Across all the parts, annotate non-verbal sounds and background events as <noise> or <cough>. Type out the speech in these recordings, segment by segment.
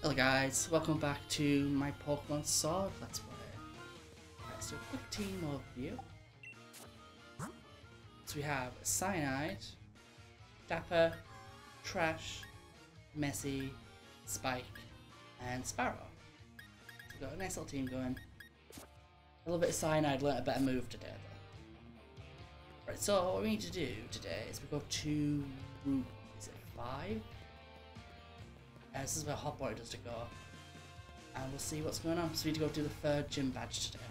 Hello guys, welcome back to my Pokemon Sword Let's Play. Let's do a quick team overview. So we have Cyanide, Dapper, Trash, Messy, Spike, and Sparrow. So we've got a nice little team going. A little bit of Cyanide learnt a better move today though. Right, so what we need to do today is we go to Route, is it 5? Uh, this is where Hot Boy does to go. And we'll see what's going on. So we need to go do the third gym badge today.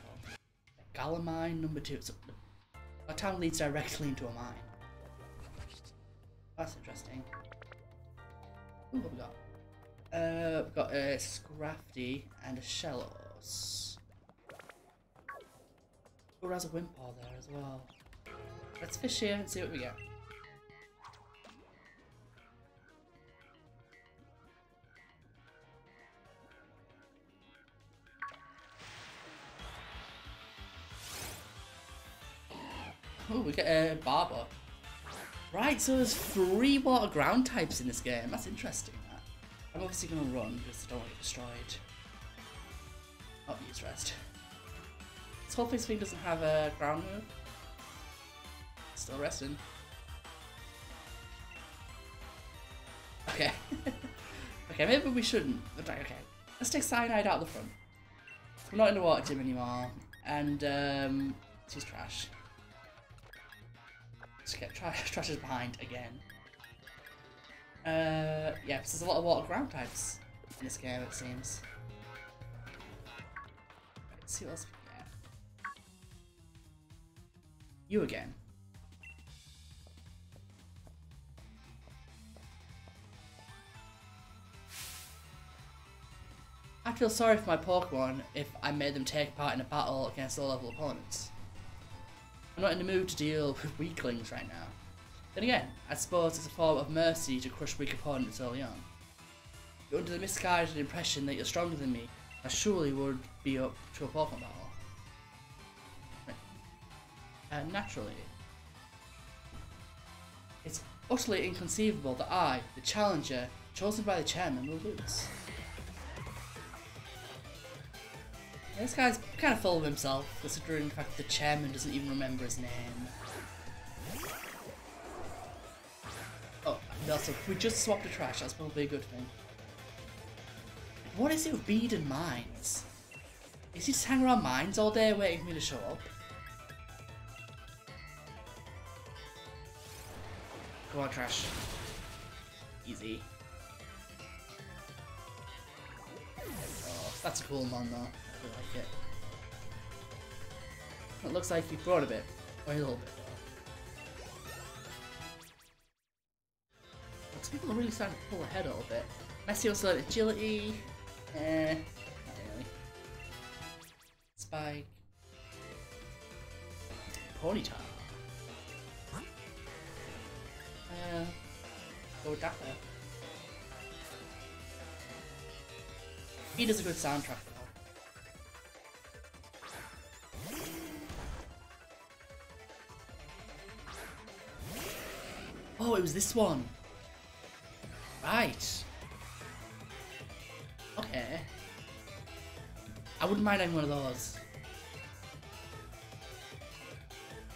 Galar Mine number two. So our town leads directly into a mine. That's interesting. Ooh, what we got? Uh, we've got a Scrafty and a Shellos. Oh, there's a Wimpod there as well. Let's fish here and see what we get. Oh, we get a Barboach. Right, so there's three water ground types in this game. That's interesting, that. I'm obviously going to run because I don't want to get destroyed. Oh, use rest. This whole face thing doesn't have a ground move. Still resting. Okay. <laughs> okay, maybe we shouldn't. Okay, let's take Cyanide out the front. We're not in the water gym anymore. And, um, she's trash. Let's get <laughs> trash is behind again. Uh, yeah, there's a lot of water ground types in this game, it seems. Let's see what else we get. You again. I feel sorry for my Pokemon if I made them take part in a battle against low-level opponents. I'm not in the mood to deal with weaklings right now. Then again, I suppose it's a form of mercy to crush weak opponents early on. You're under the misguided impression that you're stronger than me, I surely would be up to a Pokemon battle. And uh, naturally, it's utterly inconceivable that I, the challenger, chosen by the chairman, will lose. This guy's kind of full of himself, considering the fact the chairman doesn't even remember his name. Oh, and also, we just swapped the trash, that's probably a good thing. What is it with Bede and Mines? Is he just hanging around Mines all day waiting for me to show up? Go on, trash. Easy. Oh, that's a cool one, though. I like it. It looks like you brought a bit. Or a little bit though. Looks people are really starting to pull ahead a little bit. Messy also like agility. Eh, not really. Spike. Ponyta. Uh, go with. He does a good soundtrack Oh, it was this one. Right. Okay. I wouldn't mind having one of those.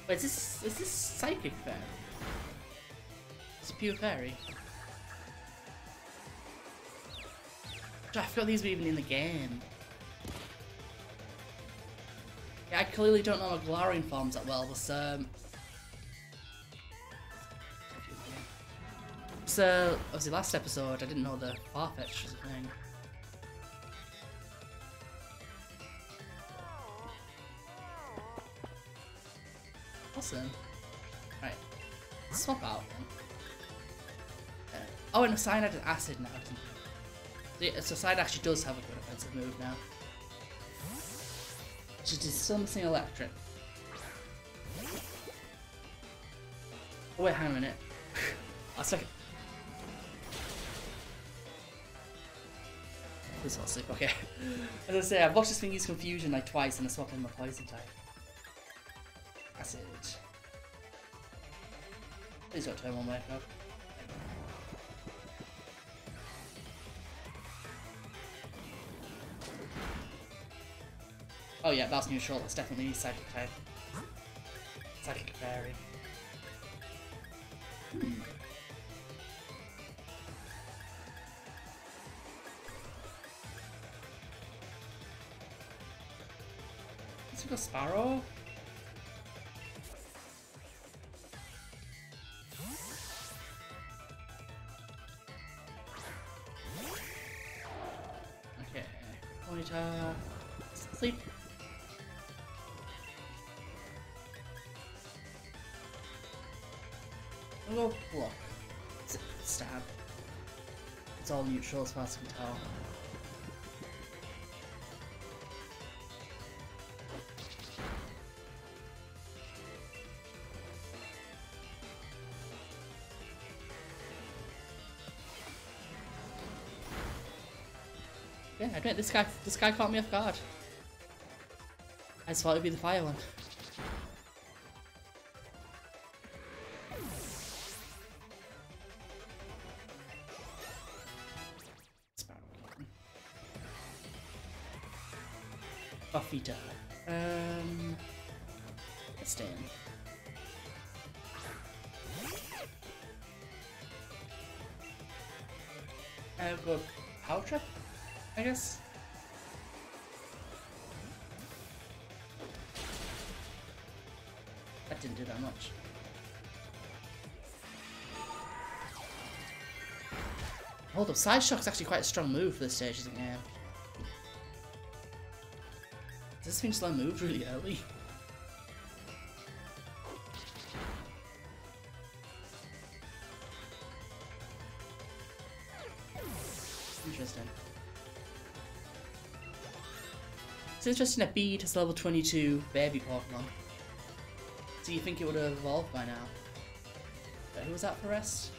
Wait, is this is this psychic fairy? It's a pure fairy. I forgot these were even in the game. Yeah, I clearly don't know my Galarian forms that well, but um, So, obviously last episode I didn't know the Farfetch was a thing. Awesome. Right, swap out. Uh, oh, and Cyanide is acid now. So, yeah, so Cyanide actually does have a good offensive move now. Is still missing electric. Oh wait, hang on a minute. <laughs> I'll second. this all asleep? Okay. <laughs> As I say, I've watched this thing use confusion like twice and I swapped in my poison type. Passage. Please don't turn one way up. Oh yeah, that's neutral. that's definitely psychic type. Psychic fairy. Let's Sparrow. Okay, Ponyta, sleep. Go block. Stab. It's all neutral as far as I can tell. Admit this guy this guy caught me off guard. I just thought it'd be the fire one. Buffita. Um let's stay in. I'll go power trip, I guess. That didn't do that much. Hold up, Psyshock's actually quite a strong move for this stage, isn't it? Does this thing slow move really early? Interesting that Bede has level 22 baby Pokemon. Do you think it would have evolved by now? But who was that for rest?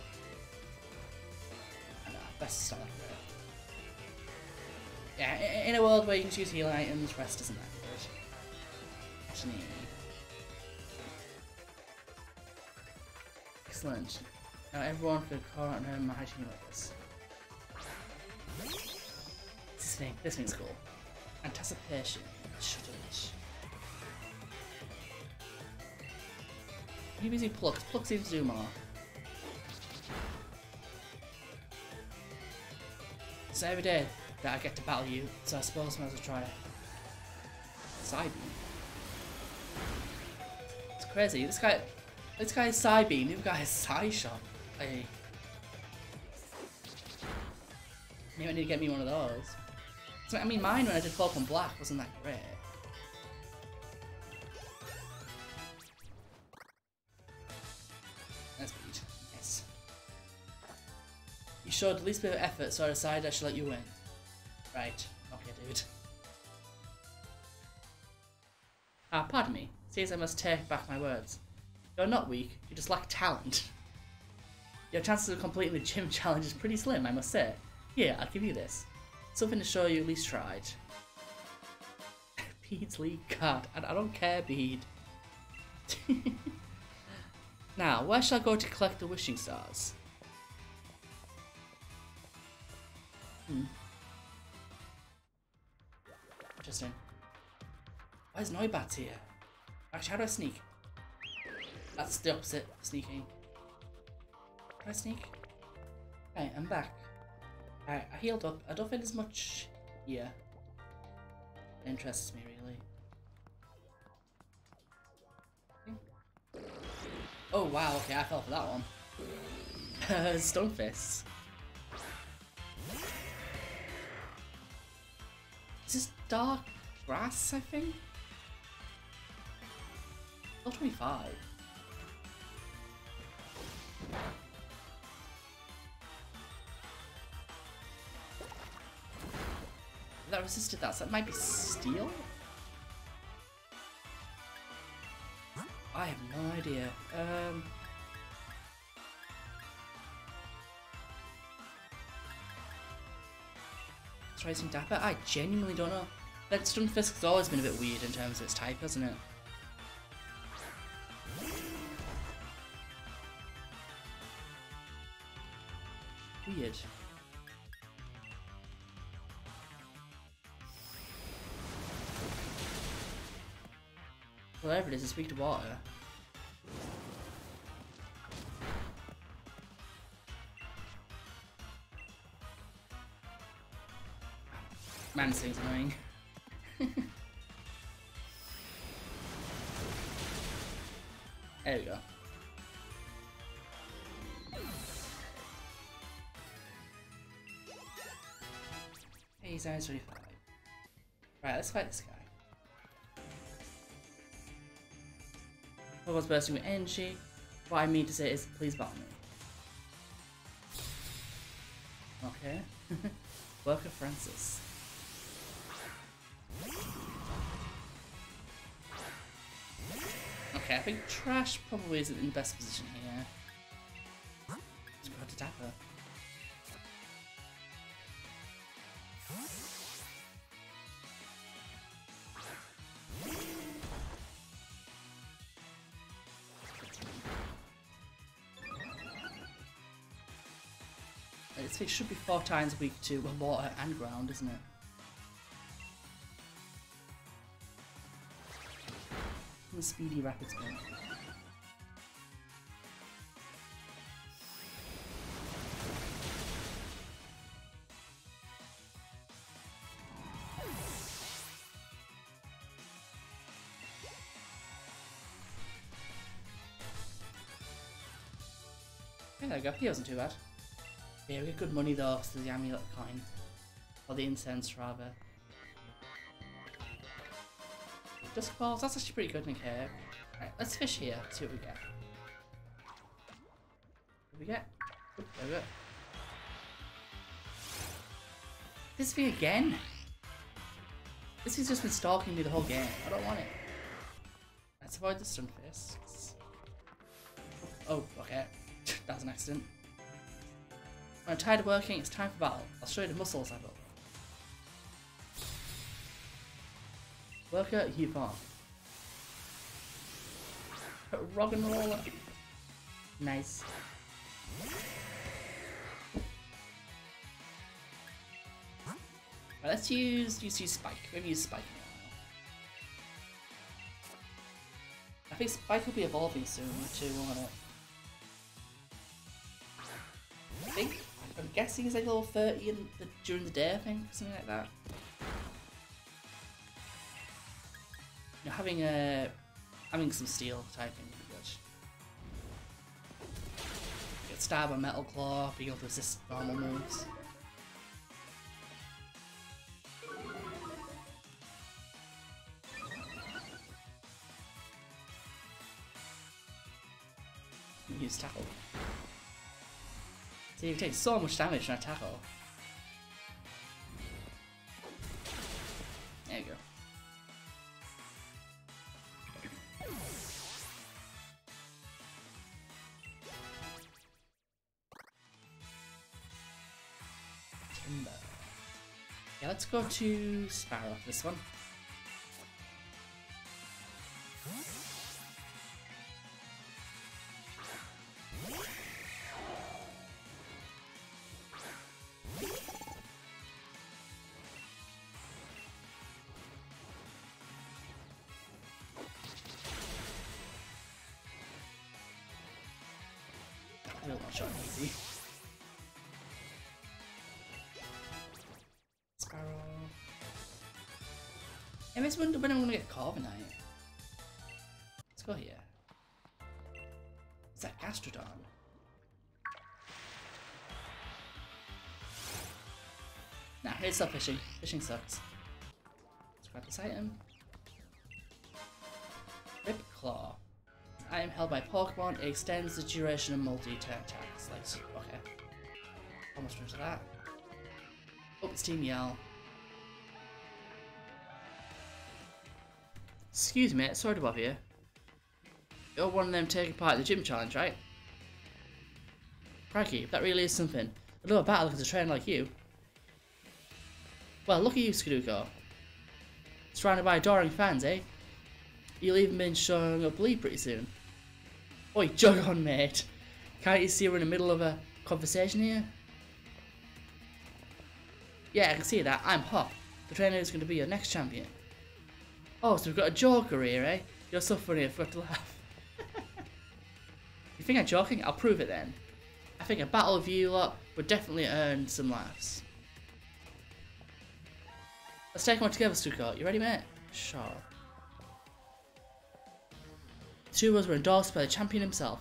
Best start. Yeah, in a world where you can choose healing items, rest isn't. Actually. Excellent. Now everyone could call out how do like this? This thing, this thing's cool. Anticipation. Busy plucks. Pluck seems to do every day that I get to battle you, so I suppose I might as well try. Side. It's crazy. This guy, this guy is Psybeam. The other guy is Psyshock. Hey. Maybe I need to get me one of those. So, I mean, mine when I did Pokemon Black wasn't that great. That's beat. Nice. You showed the least bit of effort, so I decided I should let you win. Right. Okay, dude. Ah, pardon me. Seems I must take back my words. You're not weak, you just lack talent. Your chances of completing the gym <laughs> challenge is pretty slim, I must say. Here, I'll give you this. Something to show you at least tried. <laughs> Bede's league card. I, I don't care, Bede. <laughs> now, where shall I go to collect the wishing stars? Hmm. Interesting. Why is Noibat here? Actually, how do I sneak? That's the opposite of sneaking. Can I sneak? Okay, I'm back. I healed up. I don't think there's much here. That interests me, really. Oh, wow, okay, I fell for that one. <laughs> Stunfisks. Is this dark grass, I think? Level 25. That resisted that, so that might be steel? I have no idea. Um... Some Dapper? I genuinely don't know. That Stunfisk has always been a bit weird in terms of its type, hasn't it? Weird. Whatever it is, it's weak to water. Man, this thing's annoying. <laughs> there we go. Hey, he's always for fight. Right, let's fight this guy. Pokemon's bursting with energy. What I mean to say is, please battle me. Okay. <laughs> Worker Francis. Okay, I think Trash probably isn't in the best position here. Should be four times weak to water and ground, isn't it? And speedy rapid spin. Yeah, there we go. He wasn't too bad. Yeah, we get good money though, so the amulet coin. Or the incense, rather. Dusk balls, that's actually pretty good in here. Right, let's fish here, see what we get. What we get? Oop, there we go. This thing again? This has just been stalking me the whole game. I don't want it. Let's avoid the stun fists. Oh, okay. <laughs> That's an accident. When I'm tired of working, it's time for battle. I'll show you the muscles I've got. Worker, you on. Rock and roll. Nice. Right, let's use use use Spike. Maybe use Spike. I think Spike will be evolving soon too, won't it? Guessing he's like level 30 in the, during the day, I think, something like that. You know, having a having some steel typing would be. Get stabbed by metal claw, being able to resist normal moves. Use tackle. You take so much damage from a tackle. There you go. Timber. Yeah, let's go to Sparrow for this one. I miss when, when I'm gonna get Carbonite. Let's go here. Is that Gastrodon? Nah, here's stop fishing. Fishing sucks. Let's grab this item. Grip Claw. Item held by Pokemon. It extends the duration of multi-turn attacks. Like, okay. Almost into that. Oh, it's Team Yell. Excuse me, sorry to bother you. You're one of them taking part in the gym challenge, right? Crikey, that really is something. A battle against a trainer like you. Well, look at you, Skuduko. Surrounded by adoring fans, eh? You'll even be showing up lead pretty soon. Oi, <laughs> jog on, mate. Can't you see we're in the middle of a conversation here? Yeah, I can see that. I'm Hop. The trainer is going to be your next champion. Oh, so we've got a Joker here, eh? You're so funny, I forgot to laugh. you think I'm joking? I'll prove it then. I think a battle of you lot would definitely earn some laughs. Let's take one together, Stuka. You ready, mate? Sure. Two of us were endorsed by the champion himself.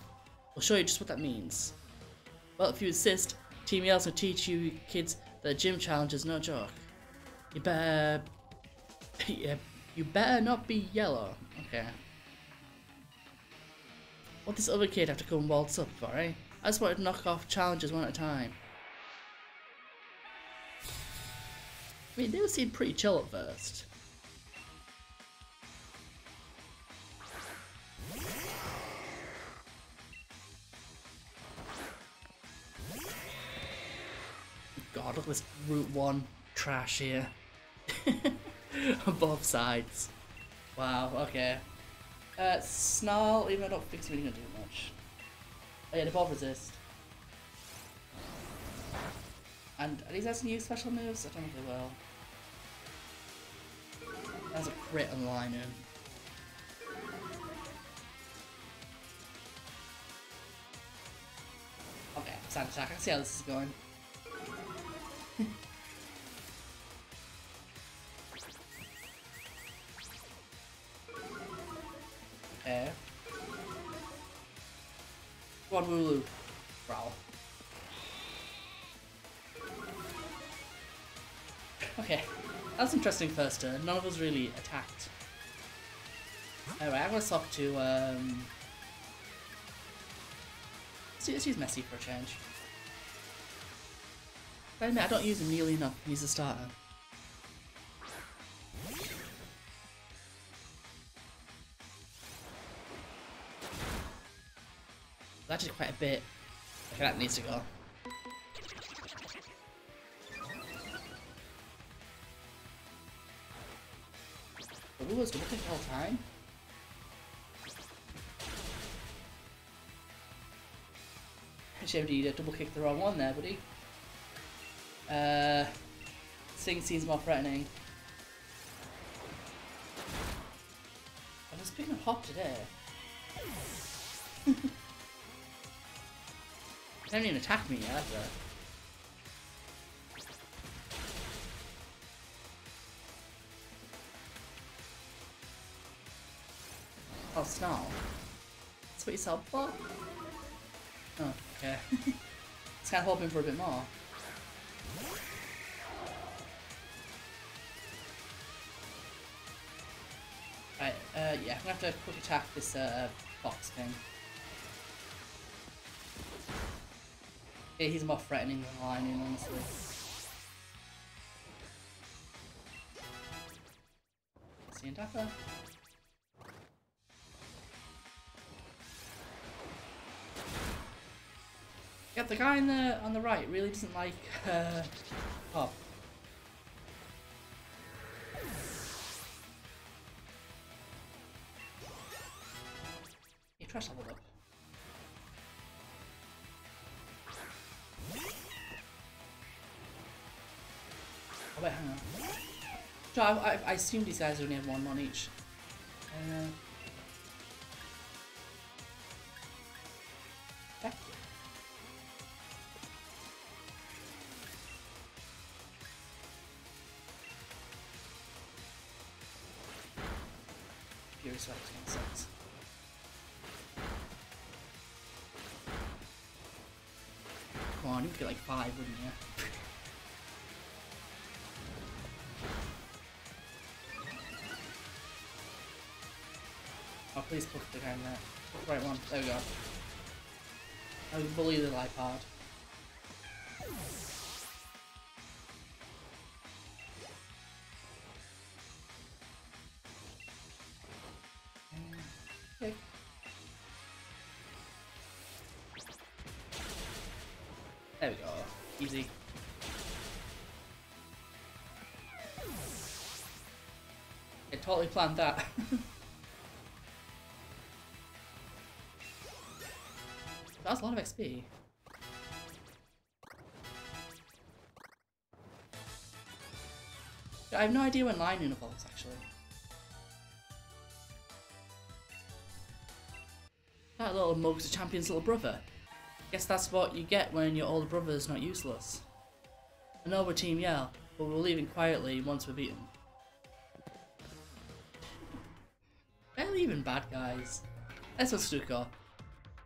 We'll show you just what that means. Well, if you insist, Team Yells will teach you kids that a gym challenge is no joke. You better... <laughs> yeah, you better not be yellow. Okay. What this other kid have to come waltz up for, eh? I just wanted to knock off challenges one at a time. I mean, they were seem pretty chill at first. God, look at this Route 1 trash here. <laughs> <laughs> On both sides. Wow, okay. Uh, Snarl, even though I don't think it's really gonna do much. Oh yeah, they both resist. And are these has new special moves? I don't think they will. That's a crit on Linen. Okay, side attack. I can see how this is going. <laughs> okay. Go on, Wooloo. Growl. Okay, that was interesting first turn. None of us really attacked. Anyway, I'm gonna swap to um. Let's use, Messy for a change. But I admit, I don't use him nearly enough. He's a starter. Did quite a bit. Okay, that needs to go. Who was double kick the time? Shame you double kick the wrong one there, buddy. Uh, Sing seems more threatening. I was picking up Hop today. <laughs> They haven't even attacked me but... Oh, Snarl. That's what you sell for? Oh, okay. <laughs> It's kind of hoping for a bit more. Right, uh, yeah, I'm gonna have to quick attack this, uh, box thing. Yeah, he's more threatening than Lightning, honestly. Dapper. Yeah, the guy on the on the right really doesn't like uh, Pop. I, I, I assume these guys only have one on each. Uh. Fury Strike makes sense. Come on, you'd get like five, wouldn't you? Please put guy in there. Right one. There we go. I would bully the Lipod. Okay. There we go. Easy. I totally planned that. <laughs> A lot of XP. I have no idea when Lion evolves, actually. That little mug's the champion's little brother. Guess that's what you get when your older brother's not useless. I know we're Team Yell, but we're leaving quietly once we're beaten. Barely even bad guys. Let's go Stuko.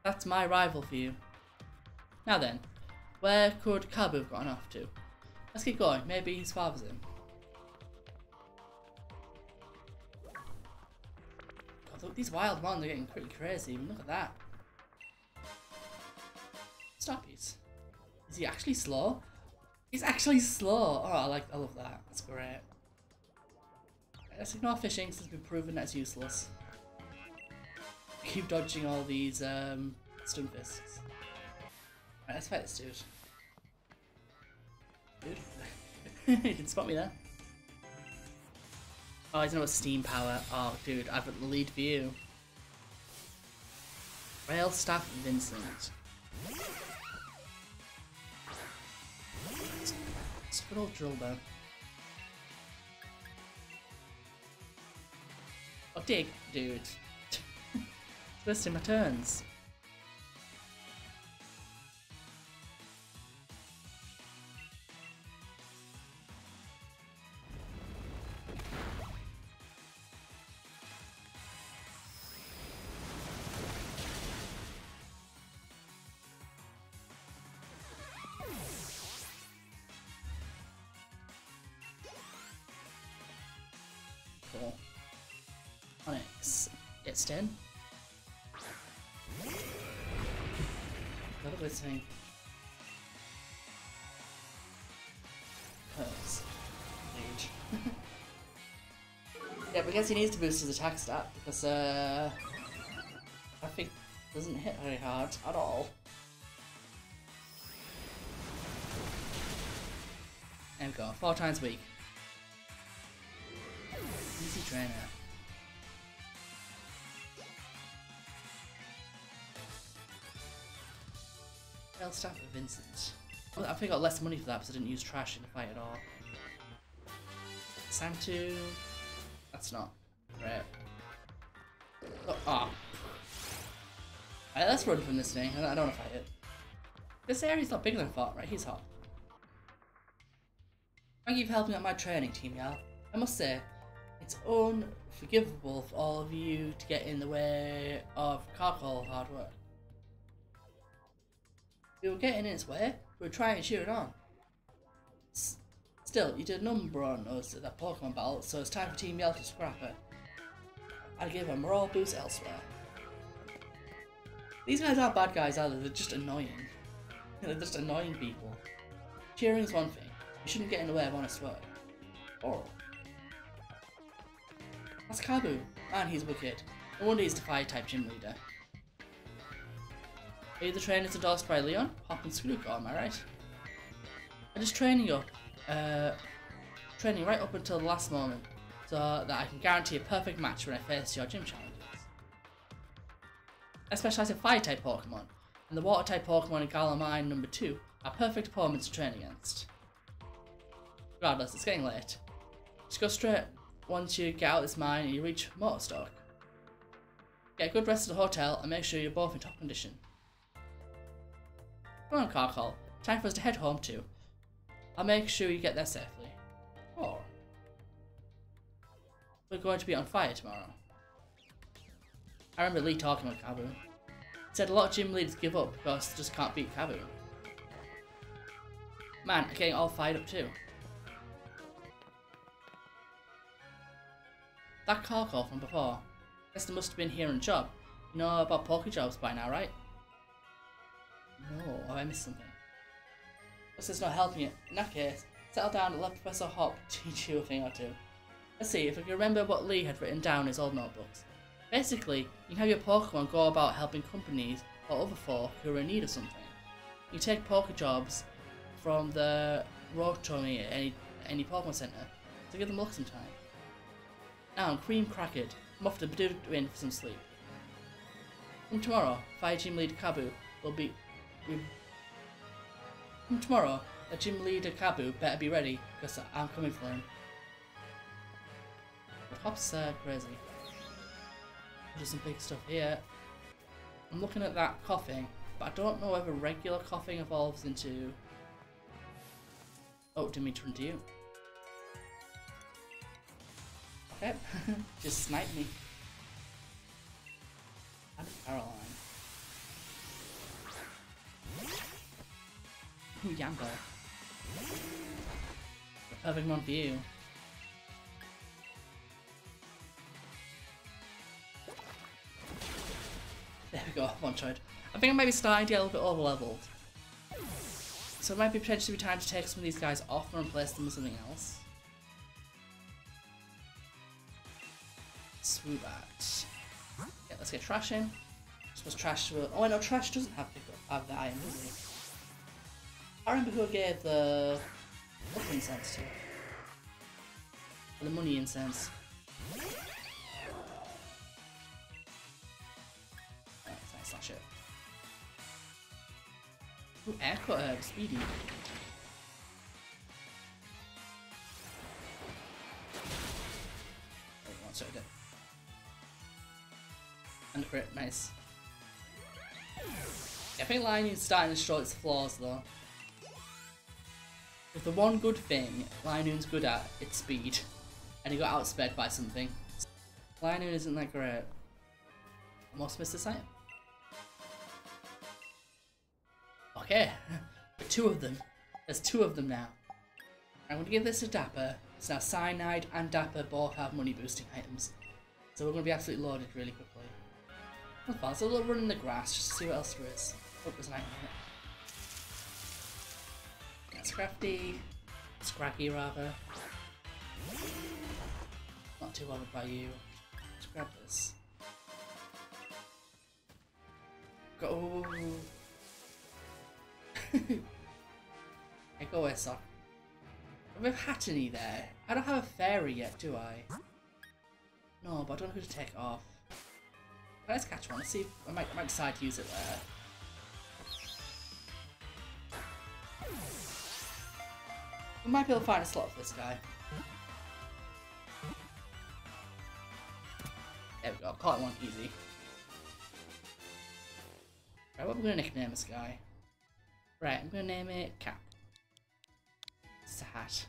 That's my rival for you. Now then, where could Kabu have gotten off to? Let's keep going, maybe his father's in. God, look, these wild ones are getting pretty crazy, look at that. Stoppies. Is he actually slow? He's actually slow. Oh, I like. I love that. That's great. Let's ignore fishing since we've proven that's useless. Keep dodging all these um, Stunfisks. Right, let's fight this dude. Dude. <laughs> he didn't spot me there. Oh, he's not steam power. Oh, dude, I've got the lead view. Rail Staff Vincent. It's good old drill though. Oh, dig, dude. Twisting my turns. Cool. Onix gets 10. Guess he needs to boost his attack stat because uh I think doesn't hit very hard at all. There we go, four times weak. Easy trainer. I'll start with Vincent. I think I got less money for that because I didn't use trash in the fight at all. Santu. That's not right. Oh, ah. Alright, let's run from this thing. I don't, want to fight it. This area's not bigger than thought, right? He's hot. Thank you for helping out my training, Team Yell. I must say, it's unforgivable for all of you to get in the way of Carkol hard work. We were getting in its way, we were trying to cheer it on. Still, you did a number on us at that Pokemon battle, so it's time for Team Yell to scrap it. I'll give a morale boost elsewhere. These guys aren't bad guys either, they're just annoying. <laughs> they're just annoying people. Cheering is one thing, you shouldn't get in the way of honest work. Or that's Kabu. Man, he's wicked. No wonder he's the fire-type gym leader. Are you the trainers endorsed by Leon? Hop and Screwco, am I right? I'm just training up. Uh, training right up until the last moment. So that I can guarantee a perfect match when I face your gym challenges. I specialise in fire-type Pokemon. And the water-type Pokemon in Galar Mine number 2 are perfect opponents to train against. Regardless, it's getting late. Just go straight once you get out of this mine and you reach Motostoke. Get a good rest at the hotel and make sure you're both in top condition. Come on, Carkol. Time for us to head home too. I'll make sure you get there safely. Oh. We're going to be on fire tomorrow. I remember Lee talking about Kabu. He said a lot of gym leaders give up because they just can't beat Kabu. Man, I'm getting all fired up too. That Carkol from before. Guess they must have been here on job. You know about Pokejobs by now, right? No, have I missed something? This is not helping you. In that case, settle down and let Professor Hop <laughs> teach you a thing or two. Let's see if I can remember what Lee had written down in his old notebooks. Basically, you can have your Pokemon go about helping companies or other folk who are in need of something. You take Pokejobs from the Rotary at any, any Pokemon Center to give them luck sometime. Now I'm cream cracked. I'm off to Bedouin for some sleep. From tomorrow, Fire Team Leader Kabu will be... From tomorrow, the Gym Leader Kabu better be ready, because I'm coming for him. The Hop's uh, crazy. There's some big stuff here. I'm looking at that Koffing, but I don't know whether regular Koffing evolves into... Oh, didn't mean to run to you. Okay, just snipe me. I'm Caroline. Ooh, Yambo. The perfect one for you. There we go, one shot. I think I might be starting to get a little bit over leveled. So it might be potentially time to take some of these guys off and replace them with something else. Swoobat. Yeah, let's get Trash in. Suppose Trash will... Oh, I know Trash doesn't have, the, have the iron, does? I remember who I gave the... What incense to? The money incense. slash it. Ooh, aircut herb, speedy. Wait, one second. And crit, nice. I think Lionion's starting to show its flaws though. The one good thing Lionion's good at, it's speed. And he got outsped by something. Lionion isn't that great. Almost missed the sight. Okay, <laughs> two of them. There's two of them now. I'm going to give this to Dapper. So now Cyanide and Dapper both have money boosting items. So we're going to be absolutely loaded really quickly. So we'll run in the grass just to see what else there is. Oh, there's an item in it. That's crafty. Scraggy rather. Not too bothered by you. Let's grab this. Go. <laughs> I go where sock. We have Hatenna there. I don't have a fairy yet, do I? No, but I don't know who to take off. Let's catch one. Let's see I might, I might decide to use it there. We might be able to find a slot for this guy. There we go. Call one easy. Right, what we gonna nickname this guy? Right, I'm gonna name it Cap. It's a hat.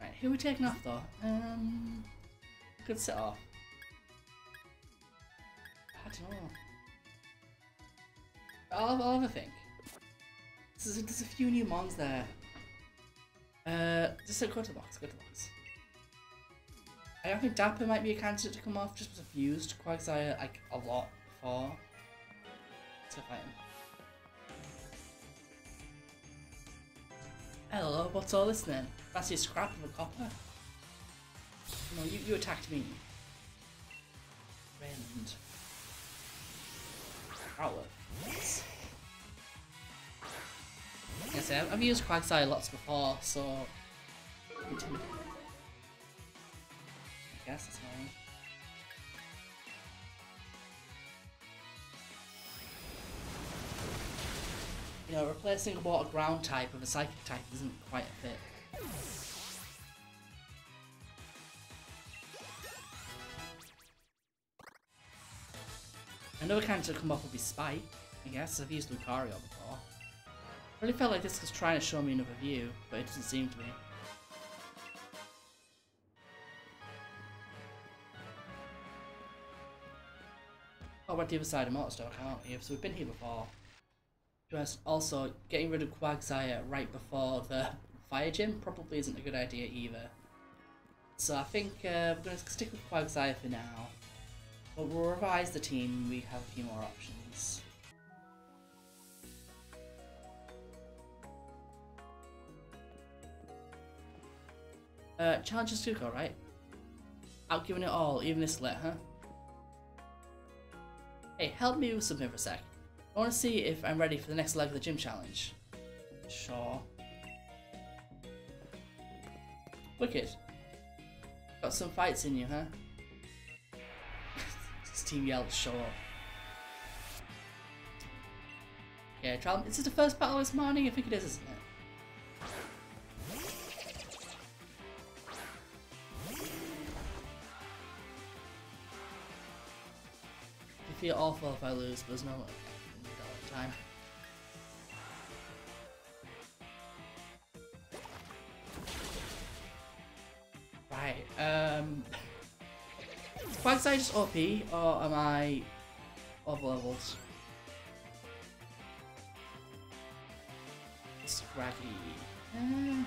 Right, who are we taking off though? Um, could set off. I don't know. I'll, I'll have a think. There's, there's a few new mons there. Uh, just go to the box, go to the box. I think Dapper might be a candidate to come off just because I've used Quagsire like a lot before. Let's fight him. Hello, what's all this then? That's your scrap of a copper? No, you, you attacked me. Rend. Yes. Yes, I've, I've used Quagsire lots before, so... I guess that's fine. You know, replacing a water ground type with a psychic type isn't quite a fit. Another candidate to come up would be Spike, I guess. I've used Lucario before. I really felt like this was trying to show me another view, but it doesn't seem to be. Oh, we're at the other side of Motostoke, aren't we? So we've been here before. Just also, getting rid of Quagsire right before the Fire Gym probably isn't a good idea either. So I think uh, we're going to stick with Quagsire for now. But we'll revise the team we have a few more options. Uh, challenge go, right? Out giving it all, even this lit, huh? Hey, help me with something for a sec. I want to see if I'm ready for the next leg of the gym challenge. Sure. Wicked. Got some fights in you, huh? <laughs> this team yelled, show up. Yeah, trial. Is the first battle this morning? I think it is, isn't it? Feel awful if I lose, but there's no time. Right, um... <laughs> Is Quagsire just OP, or am I over levels? Scraggy. Uh,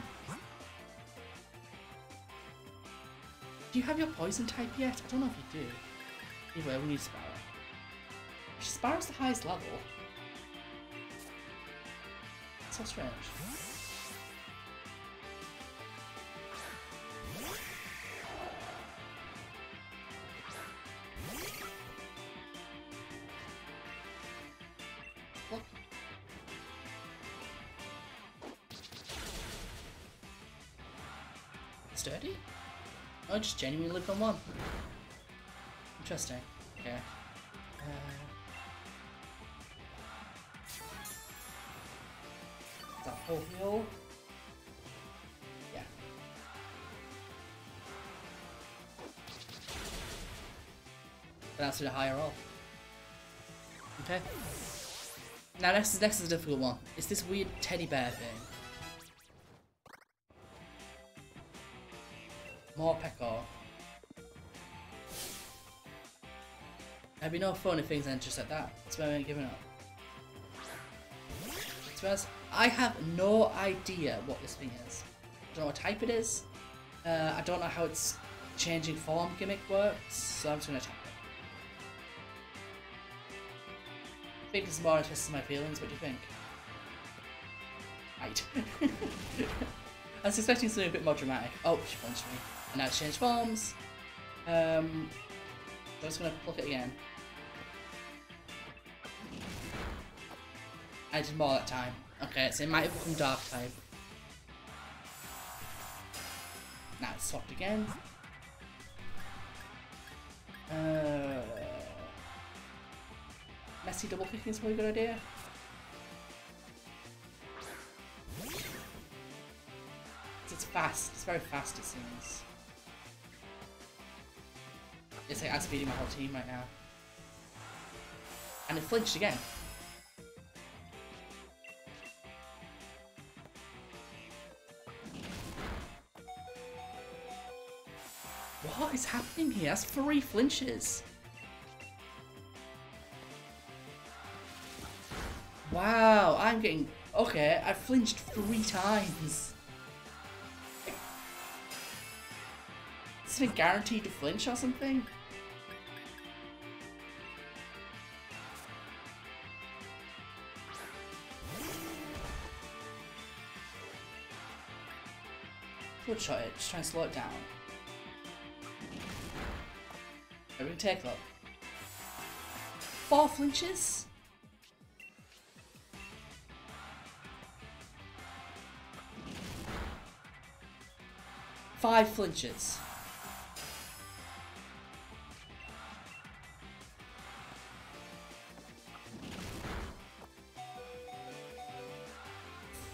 do you have your poison type yet? I don't know if you do. Either way, we need Sparrow. Sparrow's the highest level. So strange. Sturdy? Oh, just genuinely lived on one. Interesting. Okay. That's the higher roll. Okay. Now next is next is a difficult one. It's this weird teddy bear thing. More Morpeko. It'd be no fun if things end just like that. That's why I ain't giving up. To honest, I have no idea what this thing is. I don't know what type it is. Uh, I don't know how its changing form gimmick works, so I'm just gonna attack this is more interested my feelings. What do you think? Right. <laughs> I was expecting something a bit more dramatic. Oh, she punched me. And now it's changed forms. Um, I'm just gonna pluck it again. I did more that time. Okay, so it might have become dark type. Now it's swapped again. Uh, messy double kicking is probably a good idea. It's fast. It's very fast, it seems. It's like outspeeding my whole team right now. And it flinched again. What is happening here? That's three flinches. Wow, I'm getting... Okay, I flinched three times. Is it guaranteed to flinch or something? Good shot it, just try and slow it down. Every take up. Four flinches? Five flinches.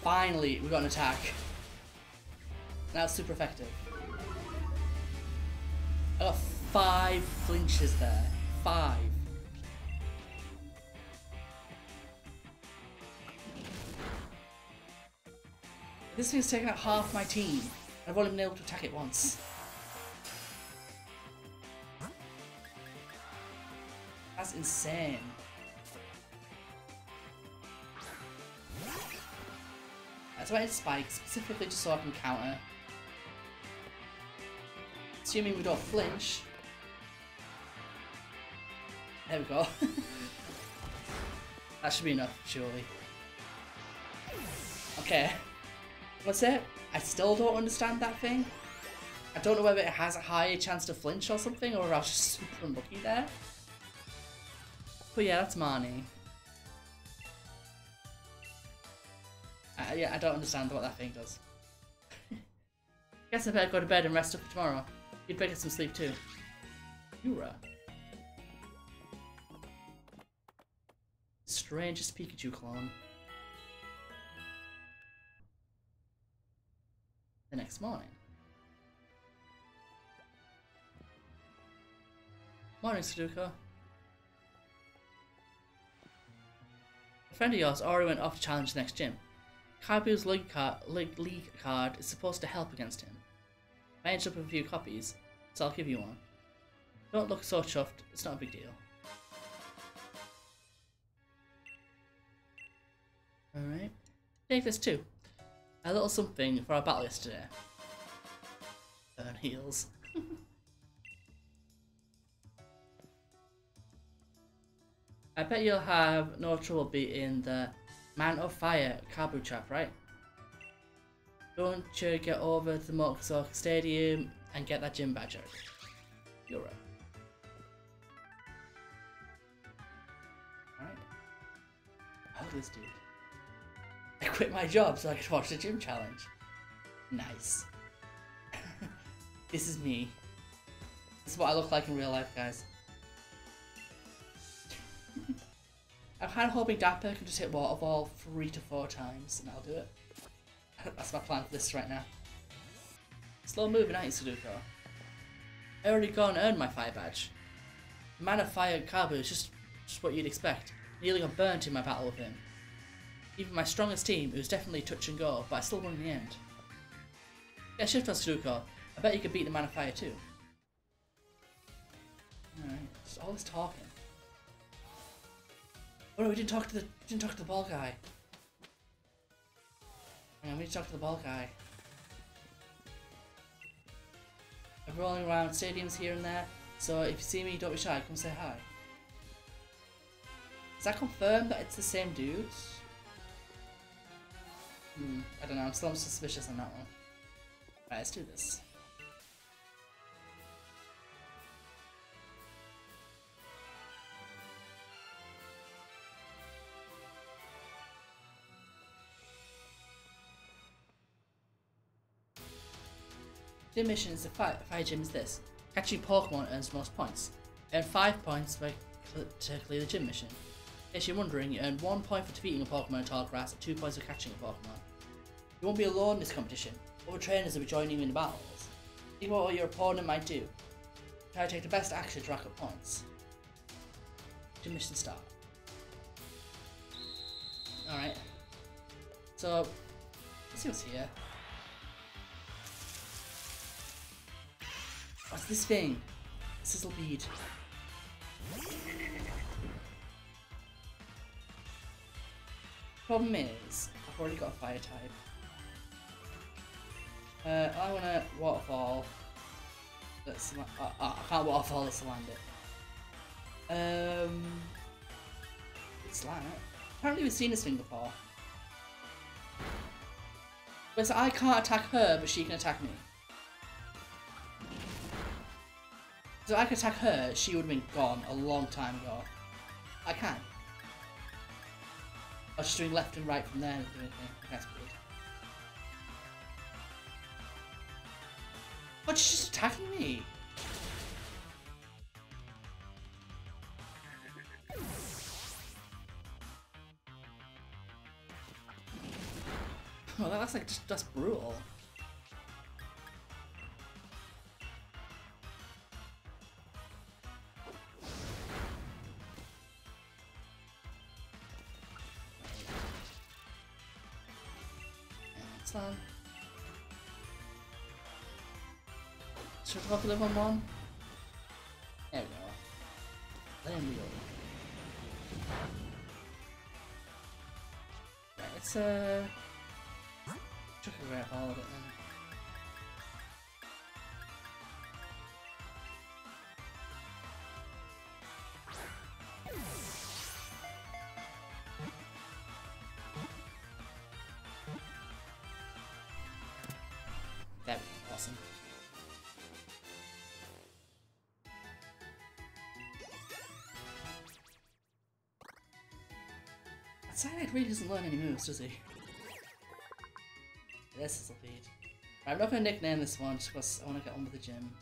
Finally, we got an attack. That's super effective. I got five flinches there. Five. This thing's taken out half my team. I've only been able to attack it once. That's insane. That's why it's spike, specifically just so I can counter. Assuming we don't flinch. There we go. <laughs> that should be enough, surely. Okay. What's it? I still don't understand that thing. I don't know whether it has a higher chance to flinch or something, or I was just <laughs> super unlucky there. But yeah, that's Marnie. Uh, yeah, I don't understand what that thing does. <laughs> Guess I better go to bed and rest up for tomorrow. You'd better get some sleep too. Yura. Strangest Pikachu clone. The next morning. Morning, Skuduko. A friend of yours already went off to challenge the next gym. Kabu's league card, league, league card is supposed to help against him. I ended up a few copies, so I'll give you one. Don't look so chuffed, it's not a big deal. Alright. Take this too. A little something for our battle yesterday. Burn heals. <laughs> I bet you'll have no trouble beating the Man of Fire Kabu chap, right? Don't you get over to the Motostoke Stadium and get that gym badge. You're right. Alright. How this dude? I quit my job so I could watch the gym challenge. Nice. <laughs> this is me. This is what I look like in real life, guys. <laughs> I'm kind of hoping Dapper can just hit Waterfall three to four times, and I'll do it. <laughs> That's my plan for this right now. Slow moving, aren't you, Skuduko? I already gone and earned my fire badge. The man of fire Kabu is just, just what you'd expect. Nearly got burnt in my battle with him. Even my strongest team, it was definitely touch and go, but I still won in the end. Yeah, shift on Skuduko. I bet you could beat the man of fire too. Alright, all this talking. Oh no, we didn't talk to the didn't talk to the ball guy. Yeah, we need to talk to the ball guy. I'm rolling around stadiums here and there, so if you see me, don't be shy, come say hi. Is that confirmed that it's the same dude? Hmm, I don't know, I'm still suspicious on that one. Alright, let's do this. The mission is the fire, fire gym is this. Catching Pokemon earns most points. Earn 5 points by to clear the gym mission. In case you're wondering, you earn 1 point for defeating a Pokemon in tall grass and 2 points for catching a Pokemon. You won't be alone in this competition. Other trainers will be joining you in the battles. About what your opponent might do. Try to take the best action to rack up points. Gym mission start. Alright. So, let's see what's here. What's this thing? Sizzlipede. Problem is, I've already got a fire type. Uh, I want a waterfall. That's uh, uh, I can't waterfall this land it. Um, it's like apparently we've seen this thing before. But so I can't attack her, but she can attack me. So I could attack her, she would have been gone a long time ago. I can. I was just doing left and right from there and doing. That's she's just attacking me. <laughs> Oh, that's like just that's brutal. To level one? There we go. There we go. Right, let's uh a grab all of then. That would be awesome. Cyanide really doesn't learn any moves, does he? This is a lead. I'm not gonna nickname this one just because I want to get on with the gym.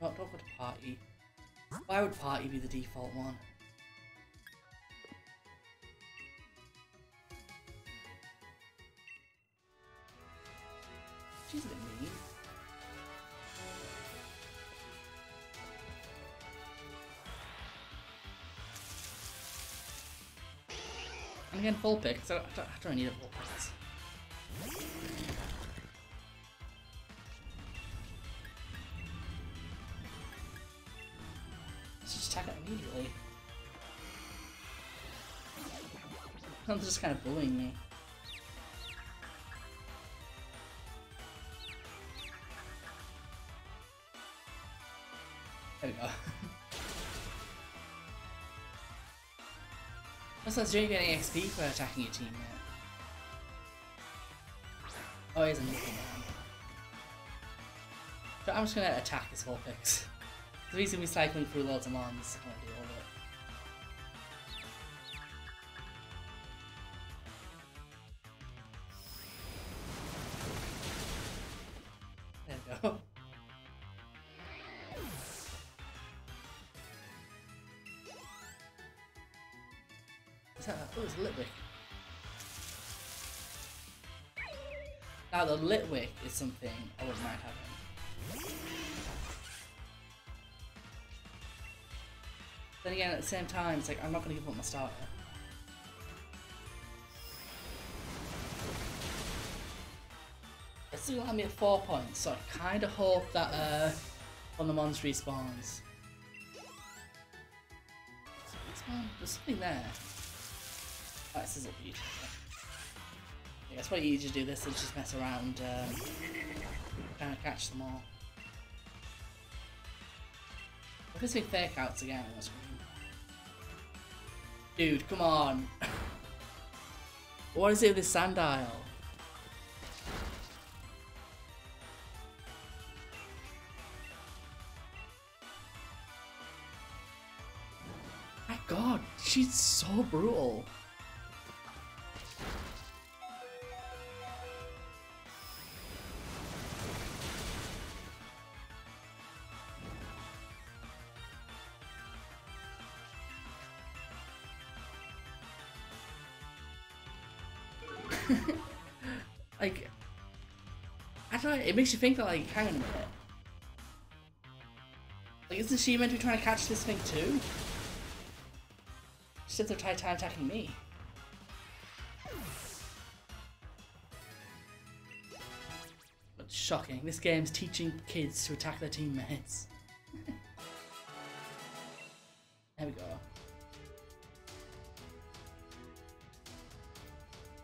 Not don't go to party. Why would party be the default one? Vulpix. I don't, I don't, I don't need a Vulpix. Let's just attack it immediately. I'm just kind of bullying me. What's that doing getting XP for attacking your teammate? Oh, he's a nickel man. So I'm just gonna attack this Vulpix. Because he's gonna be cycling through loads of mons. I wanna deal with it. Litwick. Now the Litwick is something I wouldn't mind having. Then again, at the same time, it's like I'm not going to give up my starter. It's still let me at four points, so I kind of hope that uh, when the monster respawns. There's something there. Oh, this is a beauty. Yeah, it's probably easier to do this than just mess around um, trying to catch them all. Look at me fake outs again on the screen. Dude, come on. what is it with this Sandile? My god, she's so brutal. <laughs> like, I don't know, it makes you think that, like, hang on a minute. Like, isn't she meant to be trying to catch this thing too? She there trying time attacking me. But shocking, this game's teaching kids to attack their teammates.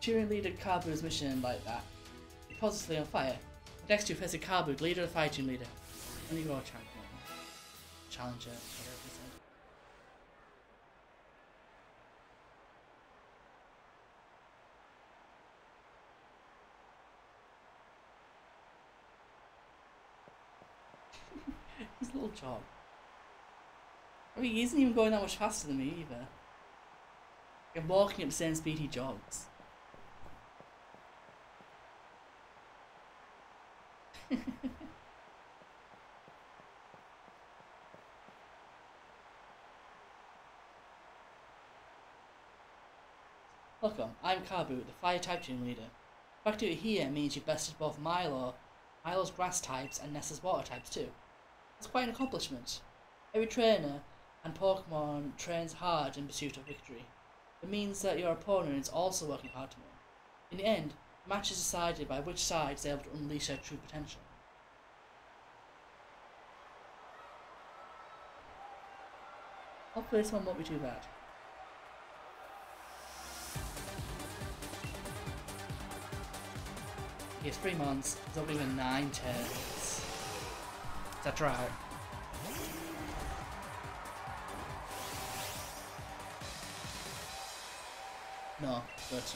Cheerleader Kabu's mission like that. Positively on fire. Next to Professor Kabu, leader of team leader. And you go champion. Challenger, a <laughs> little job. I mean, he isn't even going that much faster than me either. I'm walking at the same speed he jogs. <laughs> Welcome, I'm Kabu, the fire type team leader. Fact here means you bested both Milo, Milo's grass types, and Nessa's water types too. It's quite an accomplishment. Every trainer and Pokemon trains hard in pursuit of victory. It means that your opponent is also working hard to win. In the end, the match is decided by which side is able to unleash their true potential. Hopefully this one won't be too bad. Has three months, he's only even nine turns. Is that right? No, but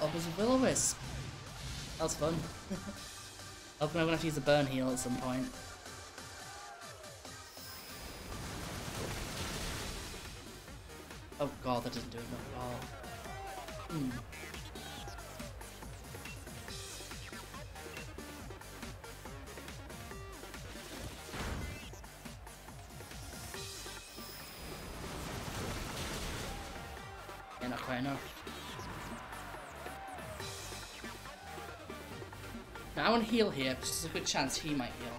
There's a will-o-wisp. That was fun. I'm gonna have to use a burn heal at some point. Oh god, that doesn't do enough at all. Hmm. Yeah, not quite enough. I want to heal here, because there's a good chance he might heal.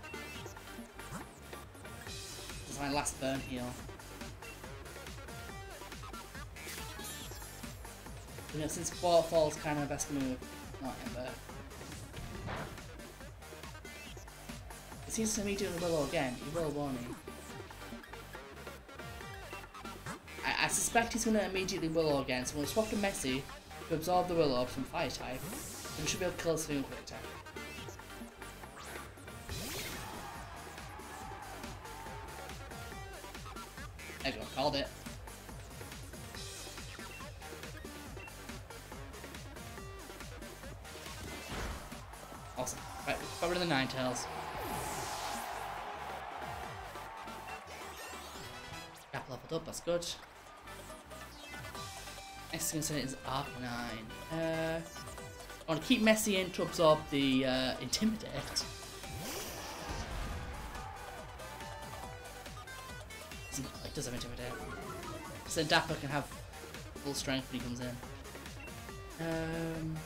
It's my last burn heal. You know, since Waterfall's kind of my best move. Not Ember. It seems to me doing Willow again, he will, warn me. I, I suspect he's going to immediately Willow again, so we'll swap to Messy to absorb the Willow from Fire type, and should be able to kill something with Quick Attack. Called it. Awesome. Right, got rid of the Ninetales. Cap leveled up, that's good. Next thing is Arcanine. Uh, I want to keep Messy in to absorb the uh, Intimidate. So Dapper can have full strength when he comes in. Um,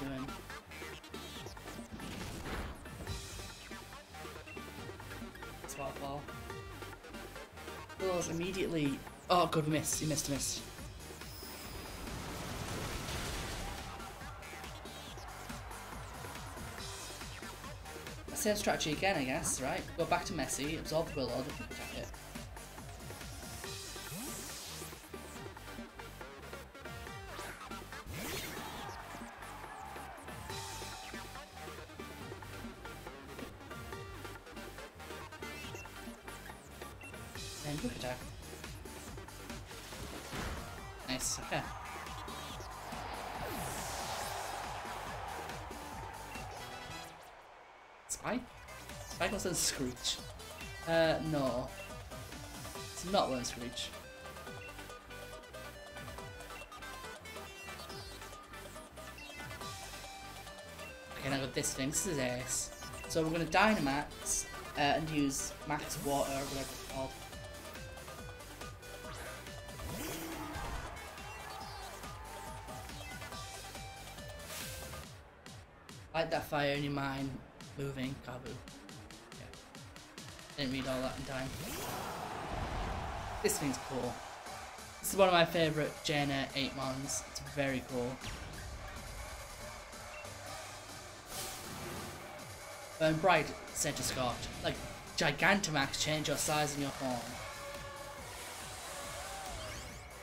doing? Swap ball. Willows immediately. Oh, good miss. He missed a miss. Same strategy again, I guess, right? Go back to Messy, absorb Willow, Was Screech. Uh, no. It's not one Screech. Okay, now got this thing. This is Ace. So we're going to Dynamax uh, and use Max Water, or whatever it's called. That fire in your mind, moving, Kabu. Didn't read all that in time. This thing's cool. This is one of my favourite Jaina 8 mons. It's very cool. Burn Bright Centiskorch, like, Gigantamax change your size and your form.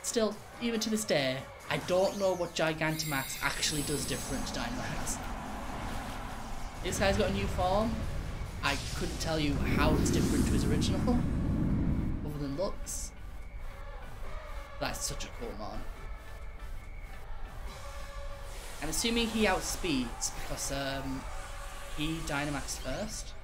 Still, even to this day, I don't know what Gigantamax actually does different to Dynamax. This guy's got a new form. I couldn't tell you how it's different to his original, other than looks. That's such a cool mon. I'm assuming he outspeeds because um, he Dynamax first.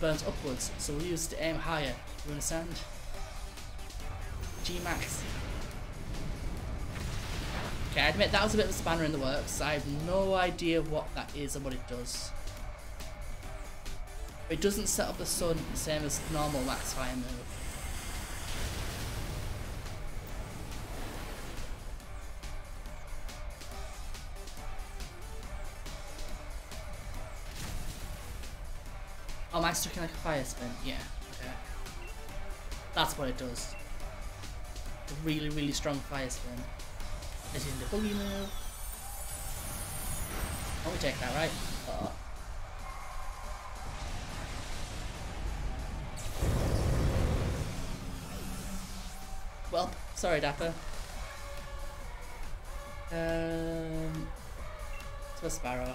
Burns upwards, so we'll use to aim higher. You understand? G max. Okay, I admit that was a bit of a spanner in the works. I have no idea what that is or what it does. It doesn't set up the sun the same as normal max fire move. Oh, mine's stuck like a fire spin. Yeah, okay. That's what it does. A really, really strong fire spin. Is in the boogie move. Oh, we take that, right? Uh-oh. Well, sorry, Dapper. Um, to a Sparrow.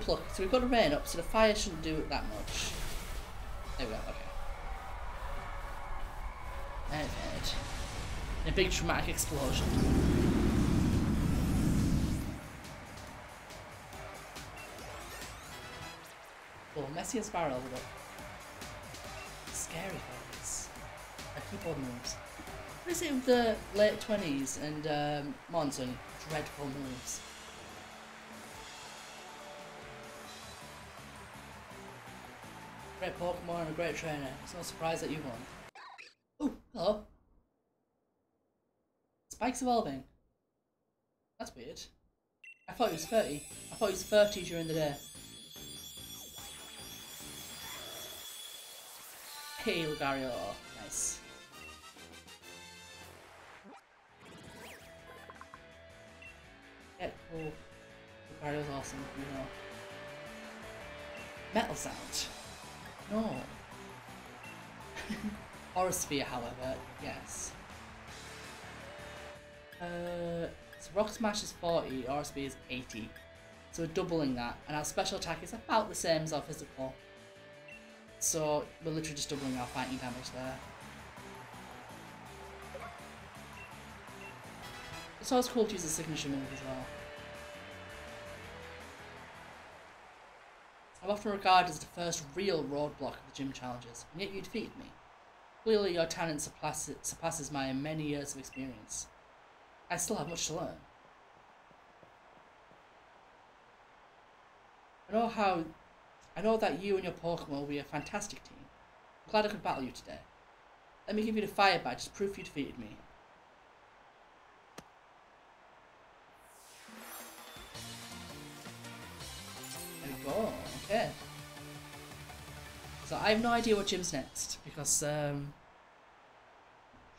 Pluck. So we've got a rain up, so the fire shouldn't do it that much. There we go, okay. And a big dramatic explosion. Oh, Messy and Sparrow there. Scary guys. Like keyboard moves. What is it with the late 20s and um? Dreadful moves. Pokemon and a great trainer. It's no surprise that you won. Oh, hello. Spike's evolving. That's weird. I thought he was 30. I thought he was 30 during the day. Hey, Lucario. Nice. Yeah, oh, cool. Lucario's awesome, you know. Metal sound. <laughs> No. Aura Sphere, however, yes. Uh, so Rock Smash is 40, Aura Sphere is 80. So we're doubling that, and our special attack is about the same as our physical. So we're literally just doubling our fighting damage there. It's always cool to use a signature move as well. I'm often regarded as the first real roadblock of the gym challenges, and yet you defeated me. Clearly your talent surpasses, my many years of experience. I still have much to learn. I know how I know that you and your Pokemon will be a fantastic team. I'm glad I could battle you today. Let me give you the fire badge as proof you defeated me. There we go, okay. So I have no idea what gym's next, because, um,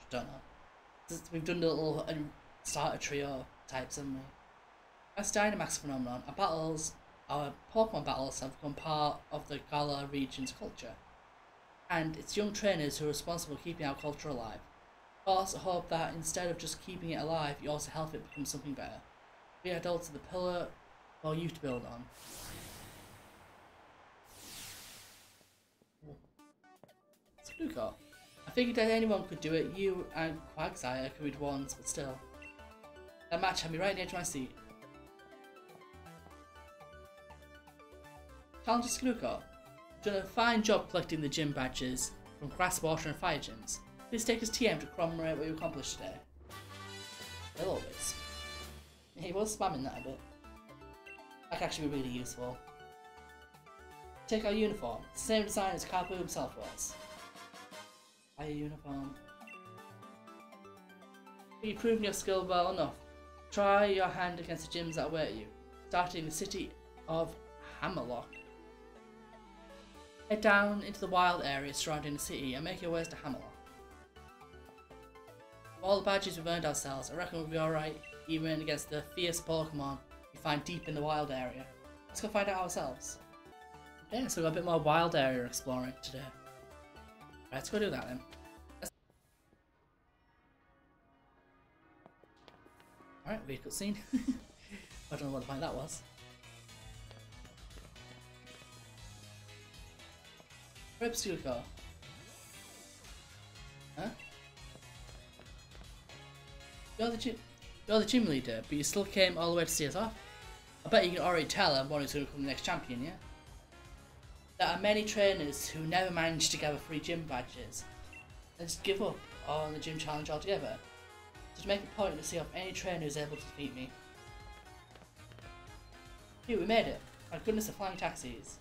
don't know. We've done the little uh, starter trio types, haven't we? As Dynamax phenomenon, our battles our Pokemon battles have become part of the Galar region's culture, and it's young trainers who are responsible for keeping our culture alive. I also hope that instead of just keeping it alive, you also help it become something better. We adults are the pillar for you to build on. Skuduko. I figured that anyone could do it, you and Quagsire could ones, but still. That match had me right edge of my seat. Challenger Skuduko. You've done a fine job collecting the gym badges from grass, water and fire gyms. Please take his TM to commemorate what you accomplished today. A little bit. He was spamming that a bit. That could actually be really useful. Take our uniform. Same design as Kabu himself was. Uniform. You've proven your skill well enough. Try your hand against the gyms that await you, starting in the city of Hammerlocke. Head down into the wild areas surrounding the city and make your ways to Hammerlocke. All the badges we've earned ourselves, I reckon we'll be alright even against the fierce Pokemon we find deep in the wild area. Let's go find out ourselves. Yeah, so we've got a bit more wild area exploring today. Let's go do that then. Alright, weird cutscene. <laughs> I don't know what the point that was. Repsculca. Huh? You're the you're the team leader, but you still came all the way to see us off. I bet you can already tell I'm one who's going to become the next champion, yeah? There are many trainers who never manage to gather free gym badges and just give up on the gym challenge altogether. So to make a point to see if any trainer is able to defeat me. Here, we made it. My goodness of flying taxis.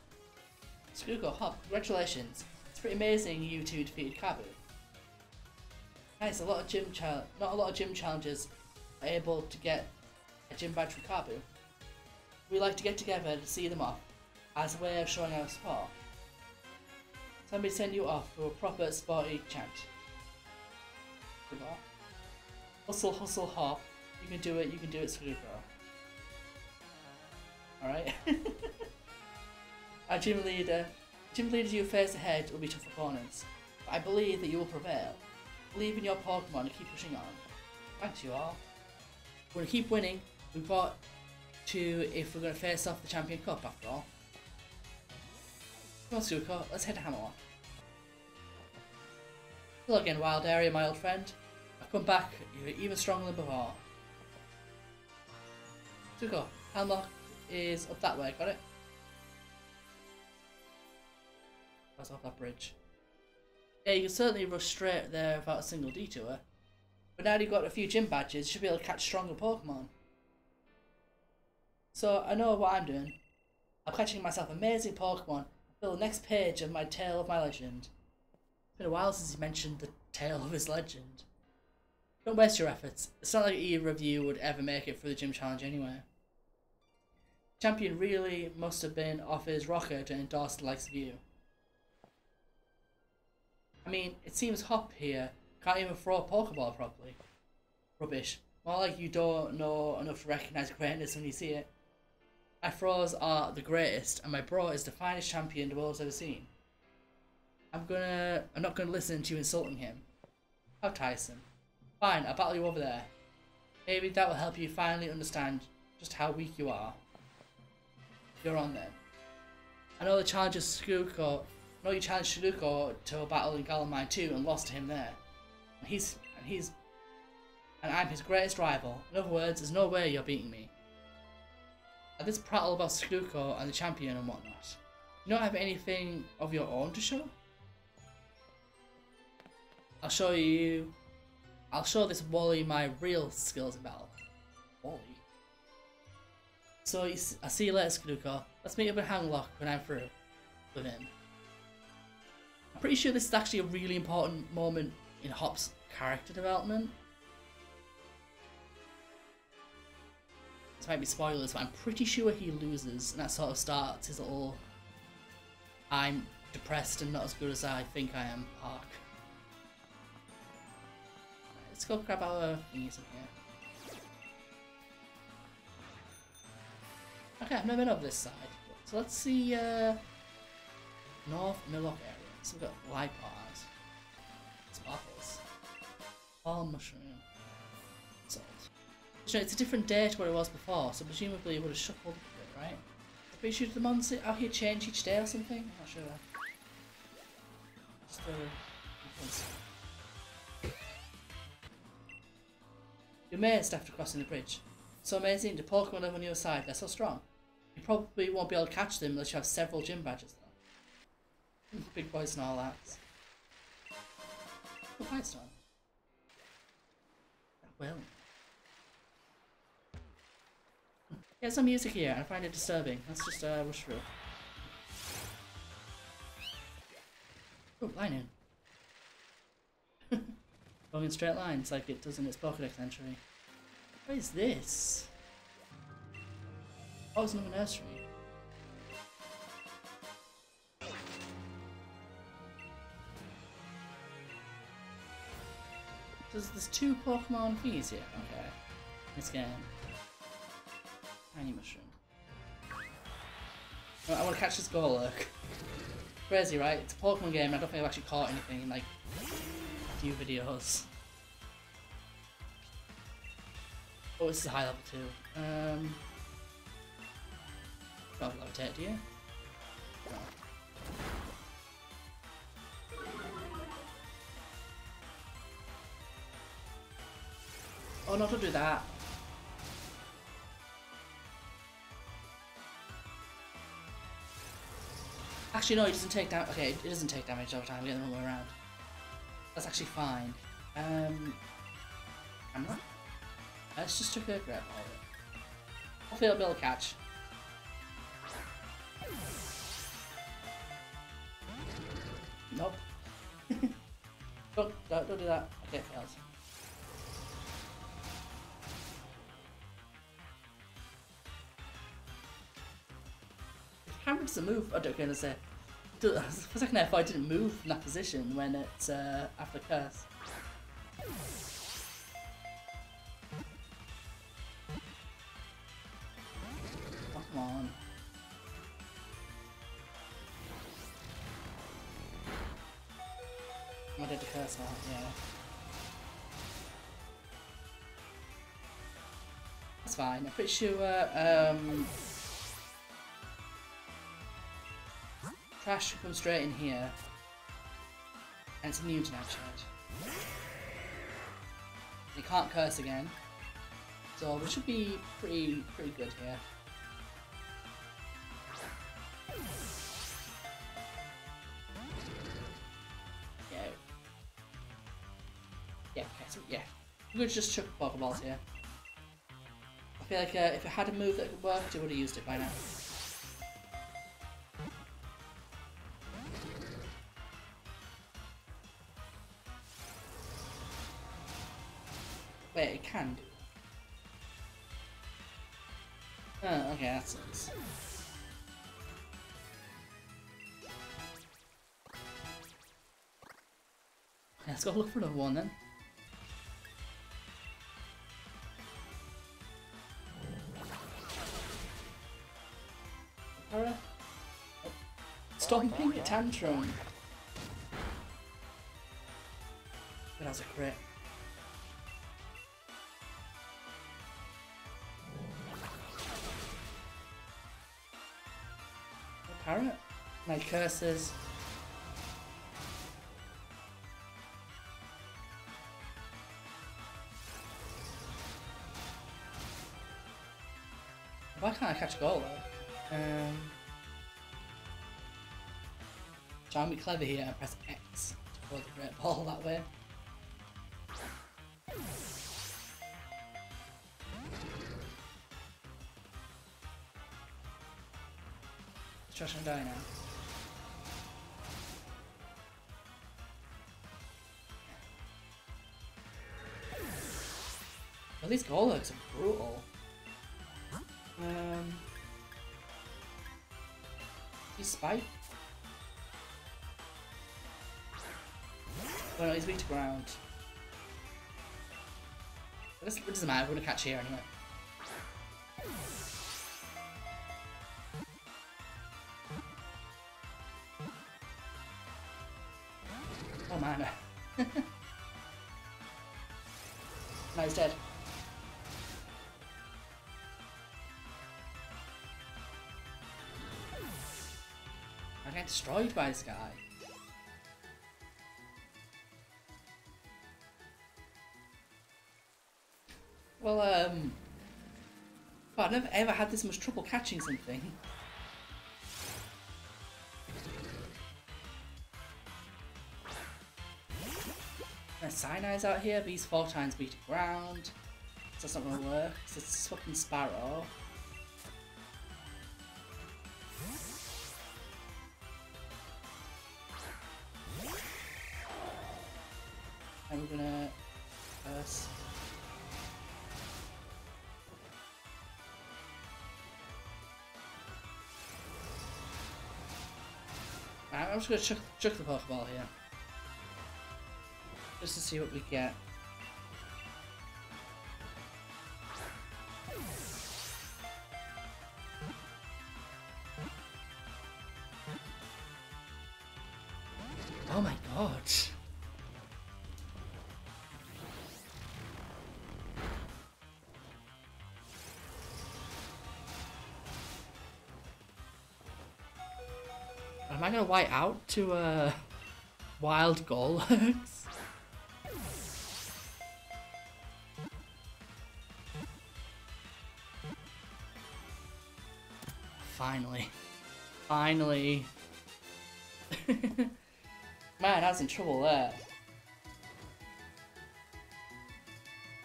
Skuduko, Hop, congratulations. It's pretty amazing you two defeated Kabu. Nice, a lot of gym not a lot of gym challenges are able to get a gym badge from Kabu. We like to get together to see them off, as a way of showing our support. Somebody send you off for a proper sporty chant. Hustle, hustle, hop. You can do it, you can do it, Skuduko. Alright? <laughs> Our gym leader, gym leaders you face ahead will be tough opponents, but I believe that you will prevail. Believe in your Pokemon and keep pushing on. Thanks you all. We're gonna keep winning. We've got to if we're going to face off the Champion Cup after all. Come let's head to Hammerlocke. Hello again, Wild Area, my old friend. I've come back you're even stronger than before. Suko, Hammerlocke is up that way, got it? Pass off that bridge. Yeah, you can certainly rush straight there without a single detour. But now you've got a few gym badges, you should be able to catch stronger Pokemon. So I know what I'm doing. I'm catching myself amazing Pokemon. The next page of my tale of my legend. It's been a while since he mentioned the tale of his legend. Don't waste your efforts. It's not like you would ever make it through the gym challenge anyway. Champion really must have been off his rocker to endorse the likes of you. I mean, it seems Hop here can't even throw a Pokeball properly. Rubbish. More like you don't know enough to recognise greatness when you see it. My are the greatest, and my bro is the finest champion the world's ever seen. I'm gonna... I'm not gonna listen to you insulting him. How tiresome. Fine, I'll battle you over there. Maybe that will help you finally understand just how weak you are. You're on then. I know the challenge is Skuduko know you challenged Shiluko to a battle in Galar Mine 2 and lost to him there. And he's and he's and I'm his greatest rival. In other words, there's no way you're beating me. At this prattle about Skuduko and the champion and whatnot, you don't have anything of your own to show? I'll show you I'll show this Wally my real skills in battle. Wally. So I'll see you later, Skuduko. Let's meet up in Hammerlocke when I'm through with him. I'm pretty sure this is actually a really important moment in Hop's character development. This might be spoilers, but I'm pretty sure he loses, and that sort of starts his little I'm depressed and not as good as I think I am arc. let's go grab our thingies in here. Okay, I've never been up this side. So let's see uh, North Miloch area. So we've got light Lipars, Sparkles, All Mushroom. It's a different day to what it was before, so presumably it would have shuffled a bit, right? Pretty sure the months out here change each day or something? I'm not sure. Just, uh, You're amazed after crossing the bridge. So amazing, the Pokemon live on your side, they're so strong. You probably won't be able to catch them unless you have several gym badges. <laughs> Big boys and all that. Oh, hi, Storm. Well. Yeah, some music here, I find it disturbing. Let's just uh, through. Oh, lightning. Going in <laughs> straight lines like it does in its Pokedex entry. What is this? Oh, it's another nursery. There's, there's two Pokemon fees here. Okay. This game. Tiny mushroom. I want to catch this Golurk. Crazy, right? It's a Pokemon game. I don't think I've actually caught anything in like a few videos. Oh, this is a high level too. Um, got levitate, do you? No. Oh no, don't do that. Actually, no, it doesn't take damage. Okay, it doesn't take damage over time. We get the wrong way around. That's actually fine. Um, camera. Let's just take a grab of it. Hopefully, I'll be able to catch. Nope. <laughs> don't, don't, don't do that. Okay, fails. Hammer doesn't move. I don't gonna say. <laughs> For a second there, I thought I didn't move from that position when it's uh, after curse. Oh, come on. I did the curse now, yeah. That's fine. I'm pretty sure um, Trash should come straight in here. And it's immune to Nightshade. He can't curse again. So we should be pretty pretty good here. Yeah. Yeah, yeah. We could just chuck Pokeballs here. I feel like uh, if it had a move that could work, it would have used it by now. Let's go look for another one then. Para? Stomping Tantrum. But has a crit. Parrot? My curses. Can't catch a goal though? Um, try and be clever here and press X to throw the great ball <laughs> that way. Trash and die now. Well, these Golurks are brutal. Um, he's Spike. Well, he's weak to ground. But it doesn't matter, we're gonna catch here anyway. Destroyed by this guy. Well, um... I've never ever had this much trouble catching something. There's Cyanide's out here, but he's four times beat ground. So that's not gonna work. It's fucking Sparrow. I'm just gonna chuck, chuck the Pokeball here. Just to see what we get. I gonna white out to uh, wild Golurks? Finally. Finally. <laughs> Man, I was in trouble there.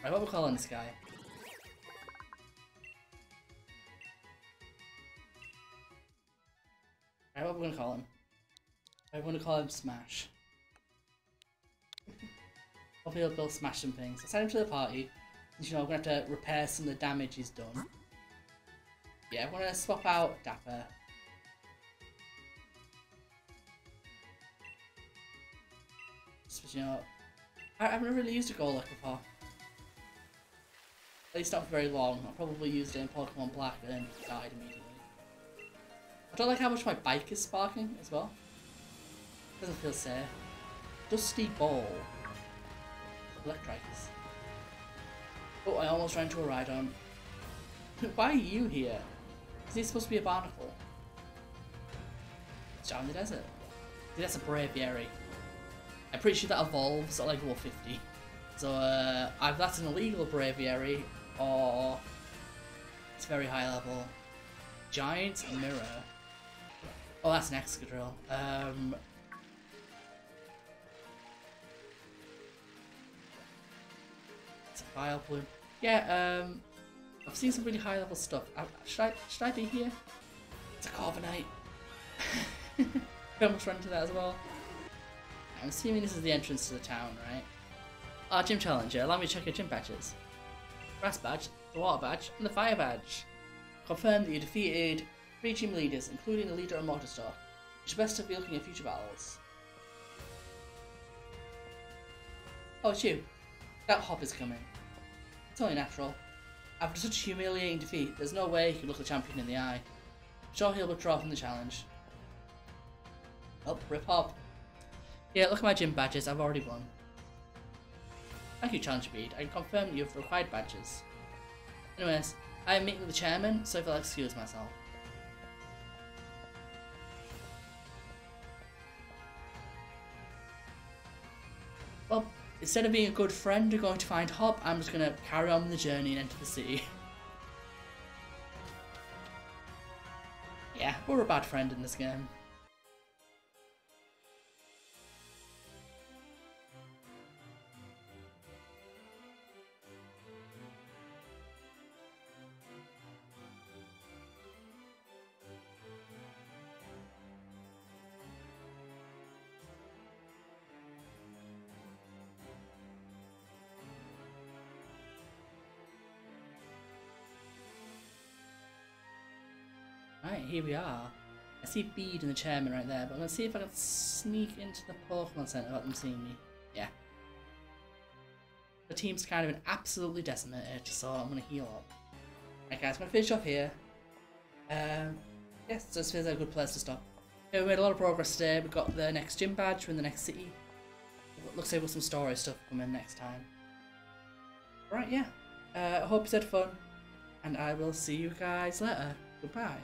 Right, what we call calling this guy? I to call him Smash. Hopefully he'll build smash some things. I'll send him to the party. You know, I'm gonna have to repair some of the damage he's done. Yeah, I'm gonna swap out Dapper. Switching up. I, I've never really used a Golurk before. At least not for very long. I probably used it in Pokemon Black and then died immediately. I don't like how much my bike is sparking as well. Doesn't feel safe. Dusty Ball. Electrics. Oh, I almost ran into a Rhydon. <laughs> Why are you here? Is he supposed to be a barnacle? It's down in the desert. See, that's a braviary. I'm pretty sure that evolves at like level 50. So uh, either that's an illegal braviary or it's very high level. Giant mirror. Oh, that's an Excadrill. Um, a file. Yeah, um, I've seen some really high level stuff. I, should I should I be here? It's a Corviknight. I almost run into that as well. I'm assuming this is the entrance to the town, right? Our gym challenger, allow me to check your gym badges. Grass badge, the water badge, and the fire badge. Confirm that you defeated three gym leaders, including the leader of Motostoke. You should best be looking at future battles. Oh, it's you. That hop is coming. It's only natural. After such a humiliating defeat, there's no way he could look the champion in the eye. Sure he'll withdraw from the challenge. Oh, rip hop. Yeah, look at my gym badges, I've already won. Thank you, Challenge Bede. I can confirm you've required badges. Anyways, I am meeting with the chairman, so if I'll excuse myself. Instead of being a good friend or going to find Hop, I'm just going to carry on the journey and enter the city. <laughs> yeah, we're a bad friend in this game. Here we are. I see Bede and the chairman right there, but I'm going to see if I can sneak into the Pokemon Center without them seeing me. Yeah. The team's kind of been absolutely decimated, so I'm going to heal up. Right guys, I'm going to finish off here. Um, yes, this feels like a good place to stop. Yeah, we made a lot of progress today. We got the next gym badge, we're in the next city. Looks like we've got some story stuff coming next time. Right, yeah. Uh, I hope you had fun, and I will see you guys later. Goodbye.